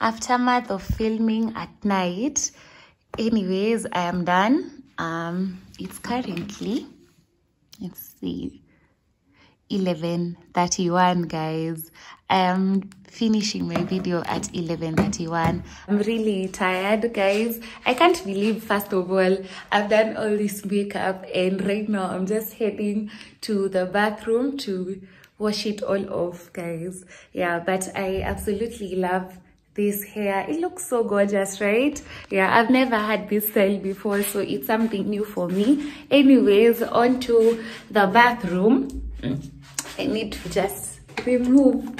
aftermath of filming at night. Anyways i am done. Um it's currently let's see 11:31 guys. I am finishing my video at 11:31 i'm really tired guys. I can't believe first of all i've done all this makeup and right now i'm just heading to the bathroom to wash it all off guys. Yeah but i absolutely love this hair. It looks so gorgeous right? Yeah i've never had this style before so it's something new for me. Anyways on to the bathroom. Hmm? I need to just remove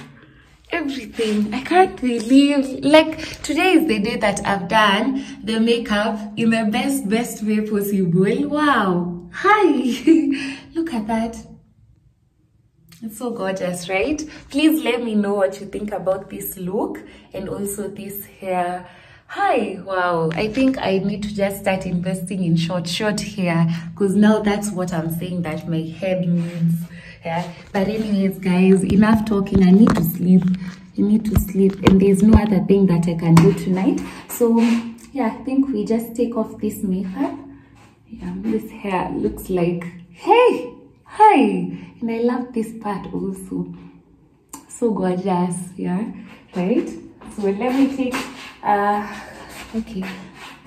everything. I can't believe like today is the day that i've done the makeup in the best best way possible. Wow. Hi. Look at that it's so gorgeous, right? Please let me know what you think about this look and also this hair. Hi, wow. I think I need to just start investing in short, short hair because now that's what I'm saying that my head needs. Yeah. But anyways, guys, enough talking. I need to sleep. I need to sleep and there's no other thing that I can do tonight. So yeah, I think we just take off this makeup. Yeah, this hair looks like, hey, hi and i love this part also. So gorgeous yeah right? So let me take uh okay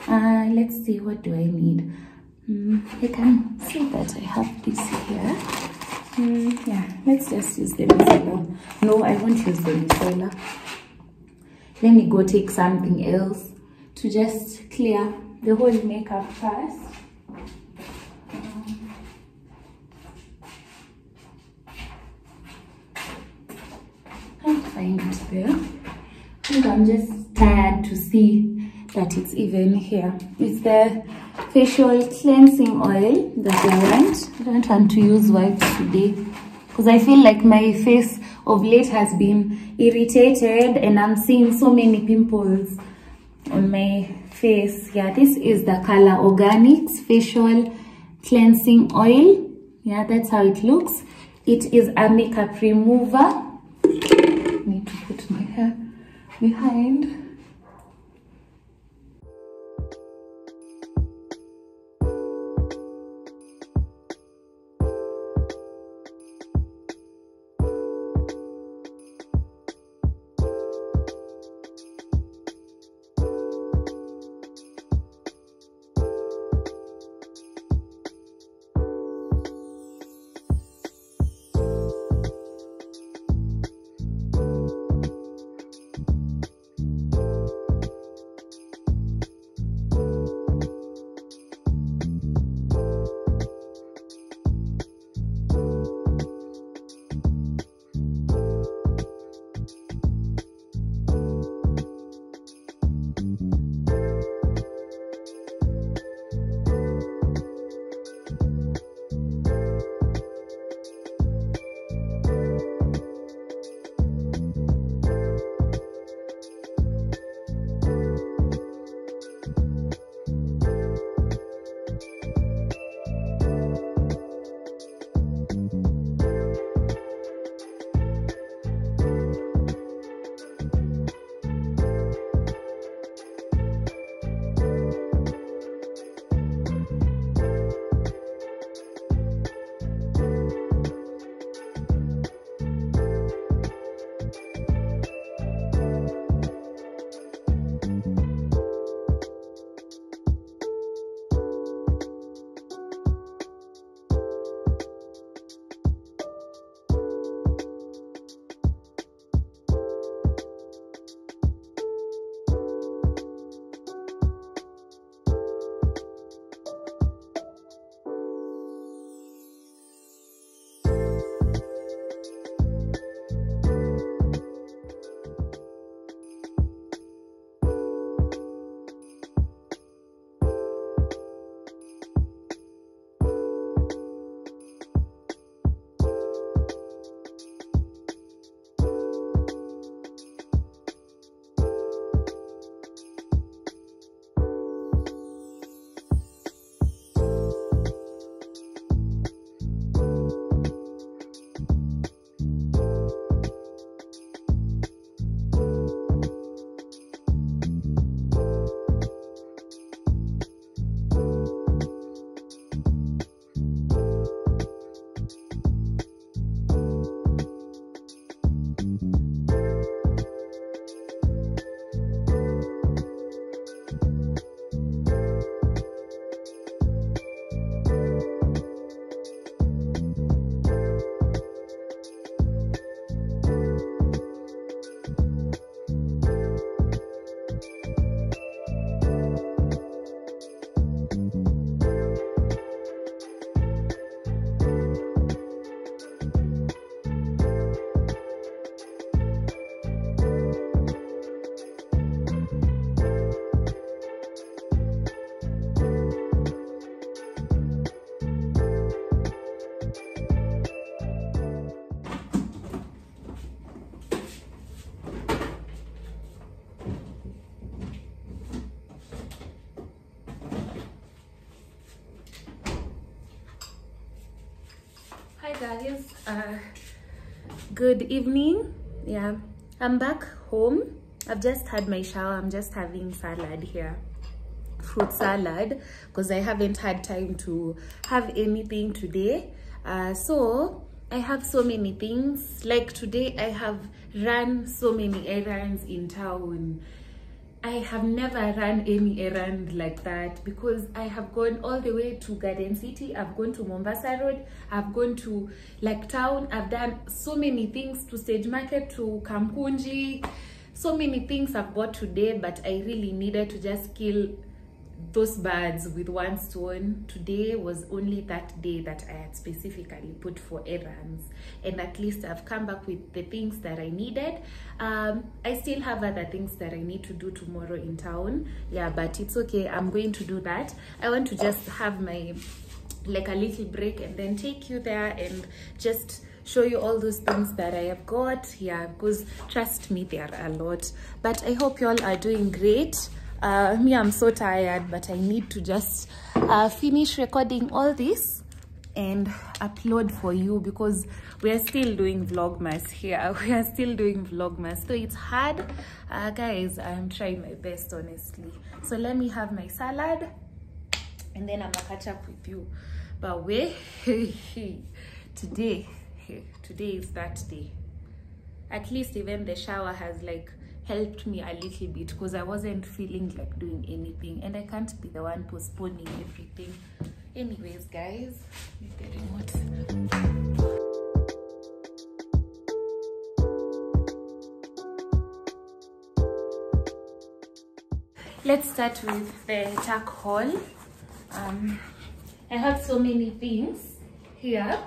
uh let's see what do i need? Mm, i can see that i have this here. Mm, yeah let's just use the micellar. No i won't use the micellar. Let me go take something else to just clear the whole makeup first think I'm just tired to see that it's even here. It's the facial cleansing oil that I want. I don't want to use wipes today because I feel like my face of late has been irritated and I'm seeing so many pimples on my face. Yeah, this is the Color Organics Facial Cleansing Oil. Yeah, that's how it looks. It is a makeup remover need to put my hair behind good evening. Yeah. I'm back home. I've just had my shower. I'm just having salad here. Fruit salad because i haven't had time to have anything today. Uh so i have so many things. Like today i have run so many errands in town I have never run any errand like that because I have gone all the way to Garden City, I've gone to Mombasa Road, I've gone to like town, I've done so many things to Stage Market, to Kamkunji, so many things I've bought today, but I really needed to just kill those birds with one stone today was only that day that i had specifically put for errands. And at least i've come back with the things that i needed. Um, i still have other things that i need to do tomorrow in town. Yeah but it's okay. I'm going to do that. I want to just have my like a little break and then take you there and just show you all those things that i have got. Yeah because trust me there are a lot. But i hope you all are doing great uh, me i'm so tired but i need to just uh, finish recording all this and upload for you because we are still doing vlogmas here. We are still doing vlogmas. So it's hard. Uh, guys i'm trying my best honestly. So let me have my salad and then i'm gonna catch up with you. But wait today. Today is that day. At least even the shower has like helped me a little bit because I wasn't feeling like doing anything and I can't be the one postponing everything. Anyways, guys, the remote. Let's start with the tack haul. Um, I have so many things here.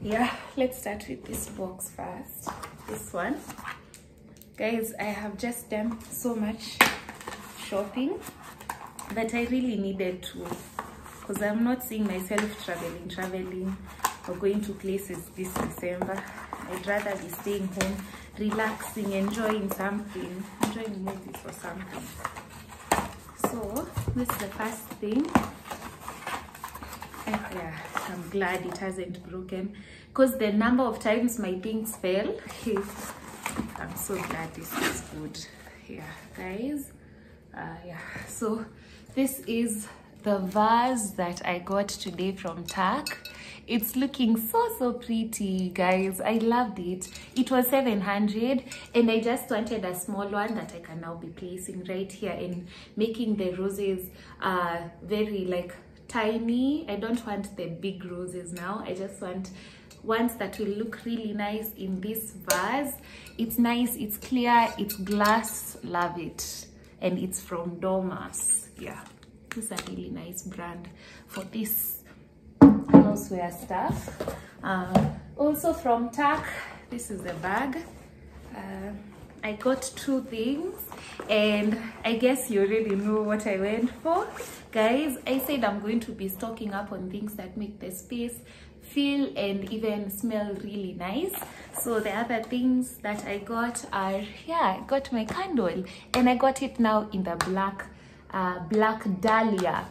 Yeah, let's start with this box first this one. Guys i have just done so much shopping that i really needed to because i'm not seeing myself traveling traveling or going to places this december. I'd rather be staying home relaxing enjoying something enjoying movies or something. So this is the first thing. And yeah i'm glad it hasn't broken because the number of times my things fell i'm so glad this is good. Yeah guys. Uh, yeah. So this is the vase that i got today from tack it's looking so so pretty guys. I loved it. It was 700 and i just wanted a small one that i can now be placing right here and making the roses uh very like tiny. I don't want the big roses now. I just want ones that will look really nice in this vase. It's nice it's clear it's glass. Love it. And it's from Dormas. Yeah. This is a really nice brand for this houseware stuff. Uh, also from tack this is the bag. Uh, I got two things and I guess you already know what I went for. Guys I said I'm going to be stocking up on things that make the space feel and even smell really nice. So the other things that i got are yeah i got my candle and i got it now in the black uh, black dahlia.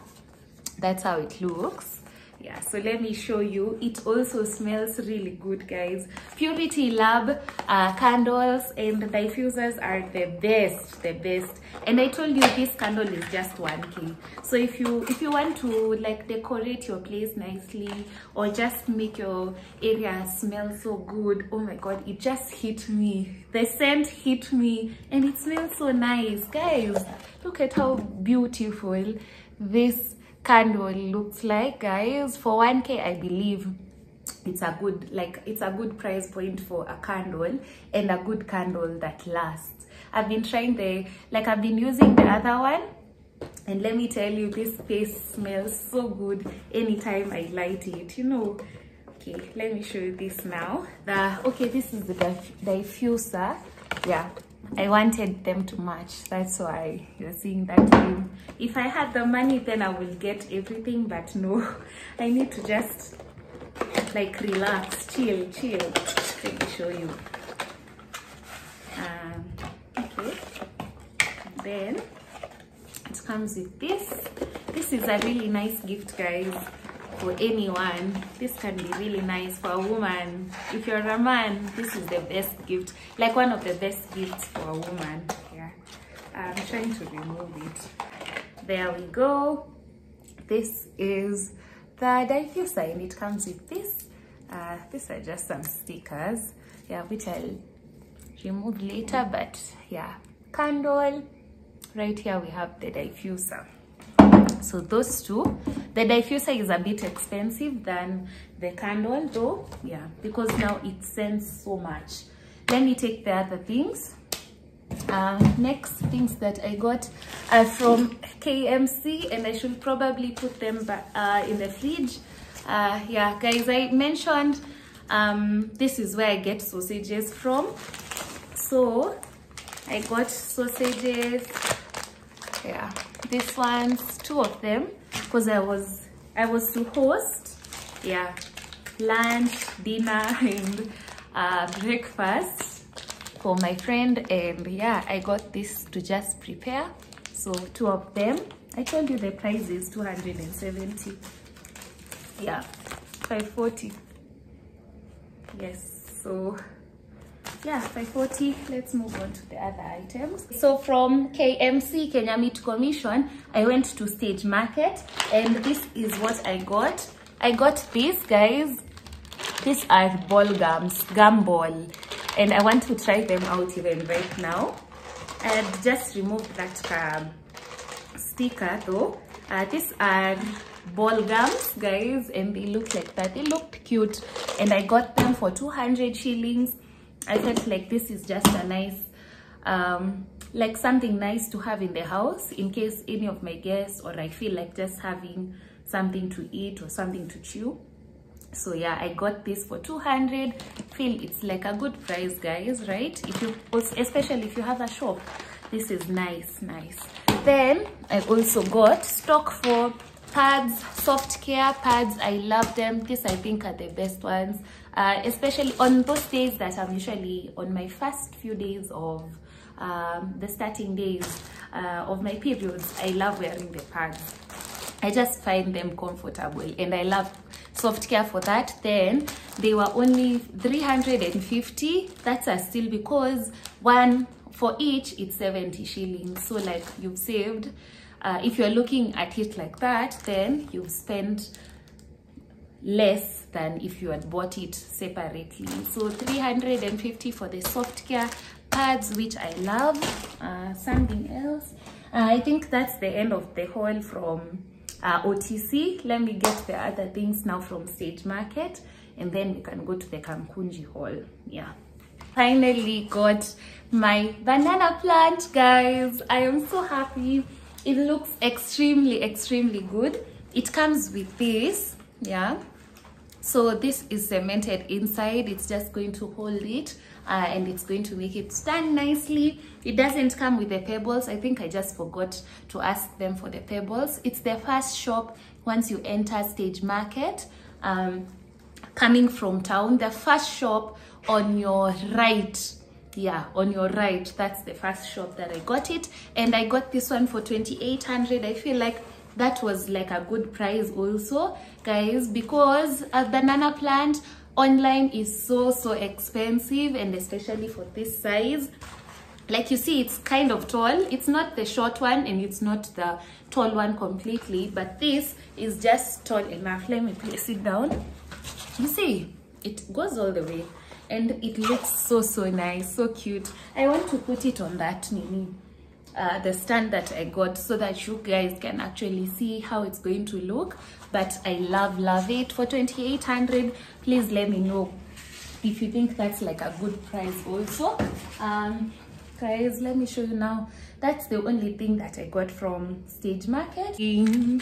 That's how it looks yeah so let me show you. It also smells really good guys. Purity lab uh, candles and diffusers are the best the best. And i told you this candle is just 1k so if you if you want to like decorate your place nicely or just make your area smell so good oh my god it just hit me. The scent hit me and it smells so nice. Guys look at how beautiful this candle looks like guys. For 1k i believe it's a good like it's a good price point for a candle and a good candle that lasts. I've been trying the like i've been using the other one. And let me tell you this space smells so good anytime i light it. You know okay let me show you this now. The okay this is the diffuser. Yeah I wanted them to match. That's why you're seeing that. If I had the money, then I will get everything. But no, I need to just like relax, chill, chill. Let me show you. Um, okay. Then it comes with this. This is a really nice gift, guys. For anyone this can be really nice for a woman. If you're a man this is the best gift like one of the best gifts for a woman. Yeah. I'm trying to remove it. There we go. This is the diffuser and it comes with this uh, these are just some stickers yeah which i'll remove later but yeah. Candle. Right here we have the diffuser so those two the diffuser is a bit expensive than the candle though yeah because now it sends so much. Let me take the other things. Uh, next things that i got are from kmc and i should probably put them back uh, in the fridge. Uh, yeah guys i mentioned um, this is where i get sausages from. So i got sausages yeah these ones two of them because i was i was to host. Yeah. Lunch dinner and uh, breakfast for my friend. And yeah i got this to just prepare. So two of them. I told you the price is 270 yeah. 540 yes. So yeah 540 let's move on to the other items. So from kmc kenya meat commission i went to stage market and this is what i got. I got these guys. These are ball gums gum ball. And i want to try them out even right now. I just removed that um, sticker though. Uh, these are ball gums guys and they look like that. They looked cute. And i got them for 200 shillings I felt like this is just a nice, um, like something nice to have in the house in case any of my guests or I feel like just having something to eat or something to chew. So yeah, I got this for 200. Feel it's like a good price, guys, right? If you, especially if you have a shop, this is nice, nice. Then I also got stock for pads soft care pads i love them these i think are the best ones uh, especially on those days that i'm usually on my first few days of um, the starting days uh, of my periods i love wearing the pads. I just find them comfortable and i love soft care for that. Then they were only 350 that's a still because one for each it's 70 shillings. So like you've saved uh, if you're looking at it like that then you've spent less than if you had bought it separately. So 350 for the soft care pads which i love. Uh, something else. Uh, i think that's the end of the haul from uh, otc let me get the other things now from stage market and then we can go to the kamkunji haul. Yeah. Finally got my banana plant guys. I am so happy. It looks extremely extremely good. It comes with this yeah? So this is cemented inside. It's just going to hold it uh, and it's going to make it stand nicely. It doesn't come with the pebbles. I think i just forgot to ask them for the pebbles. It's the first shop once you enter stage market um, coming from town. The first shop on your right. Yeah on your right. That's the first shop that i got it. And i got this one for 2800 i feel like that was like a good price also guys because a banana plant online is so so expensive and especially for this size. Like you see it's kind of tall. It's not the short one and it's not the tall one completely but this is just tall enough. Let me place it down. You see it goes all the way and it looks so so nice so cute. I want to put it on that nini uh, the stand that I got so that you guys can actually see how it's going to look. But I love love it. For 2800 please let me know if you think that's like a good price also. Um guys let me show you now. That's the only thing that i got from stage market.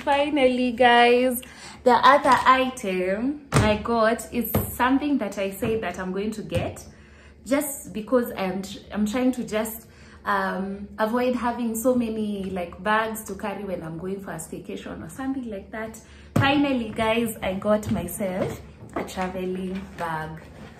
Finally guys the other item i got is something that i say that i'm going to get just because i'm i'm trying to just um, avoid having so many like bags to carry when i'm going for a staycation or something like that. Finally guys i got myself a traveling bag.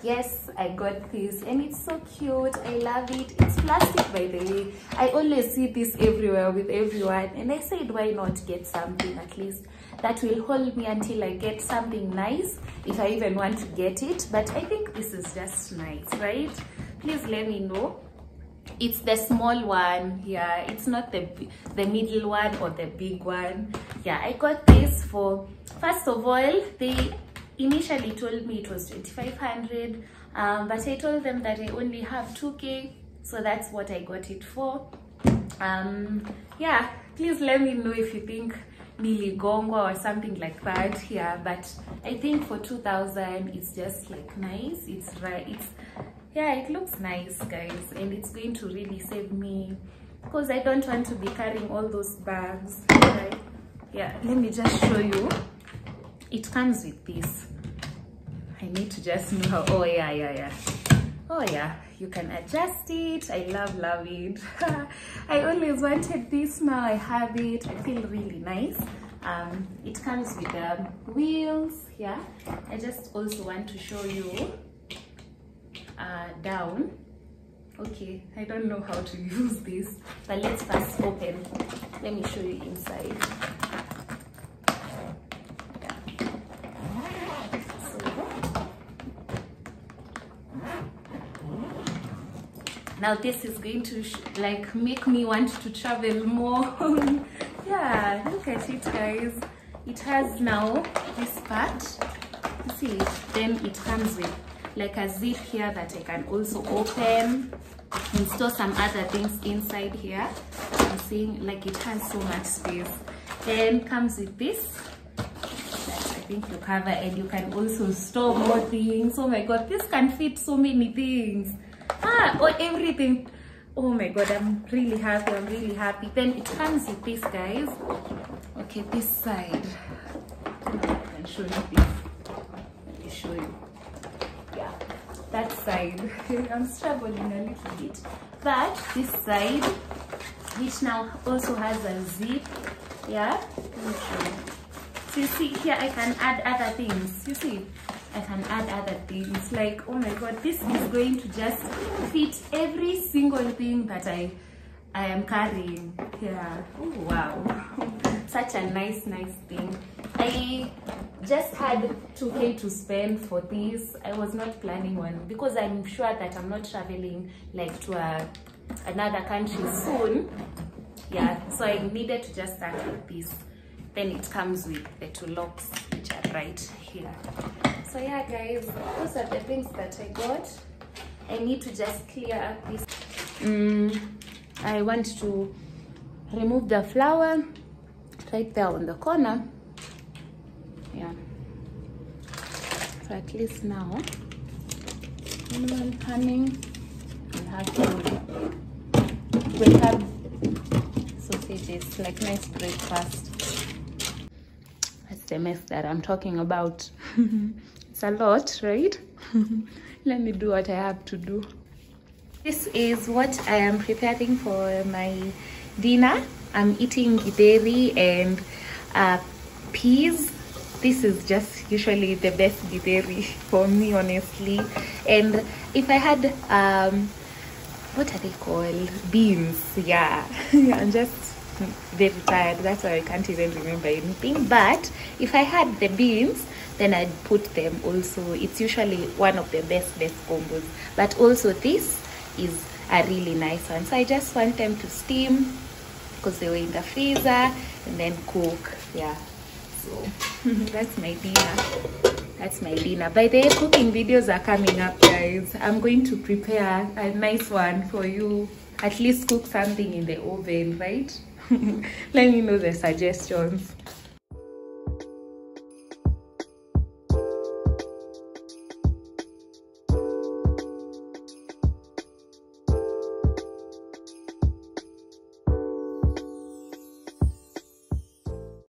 Yes i got this and it's so cute. I love it. It's plastic by the way. I always see this everywhere with everyone and i said why not get something at least that will hold me until I get something nice if I even want to get it? But I think this is just nice right? Please let me know it's the small one yeah. It's not the the middle one or the big one. Yeah I got this for first of all they initially told me it was 2500 um, but I told them that I only have 2k so that's what I got it for. Um yeah please let me know if you think niligongwa or something like that yeah. But I think for 2000 it's just like nice. It's right it's yeah it looks nice guys and it's going to really save me because I don't want to be carrying all those bags right yeah let me just show you it comes with this I need to just know how, oh yeah, yeah, yeah. Oh yeah, you can adjust it. I love, love it. I always wanted this, now I have it. I feel really nice. Um, it comes with the wheels, yeah. I just also want to show you uh, down. Okay, I don't know how to use this, but let's first open. Let me show you inside. now this is going to like make me want to travel more yeah look at it guys it has now this part see then it comes with like a zip here that i can also open and store some other things inside here. I'm seeing like it has so much space. Then comes with this I think you cover and you can also store more things. Oh my god this can fit so many things. Ah or everything. Oh my god i'm really happy i'm really happy. Then it comes with this guys. Okay this side. I can show you this. Let me show you that side. I'm struggling a little bit. But this side which now also has a zip yeah? So you see here i can add other things. You see I can add other things. Like oh my god this is going to just fit every single thing that I I am carrying. Yeah. Oh, wow such a nice nice thing. I just had 2k to spend for this. I was not planning one because I'm sure that I'm not traveling like to a another country soon. Yeah so I needed to just start with this. Then it comes with the two locks which are right here. So yeah guys those are the things that i got. I need to just clear up this. Mm, i want to remove the flower right there on the corner. Yeah. So at least now will have will have sausages like nice breakfast. That's the mess that i'm talking about. It's a lot right? Let me do what i have to do. This is what i am preparing for my dinner i'm eating githeri and uh, peas. This is just usually the best githeri for me honestly. And if i had um what are they called? Beans yeah. I'm just very tired. That's why i can't even remember anything. But if i had the beans then i'd put them also. It's usually one of the best best combos. But also this is a really nice one. So i just want them to steam because they were in the freezer and then cook yeah. So that's my dinner. That's my dinner. By the way cooking videos are coming up guys. I'm going to prepare a nice one for you. At least cook something in the oven right? Let me know the suggestions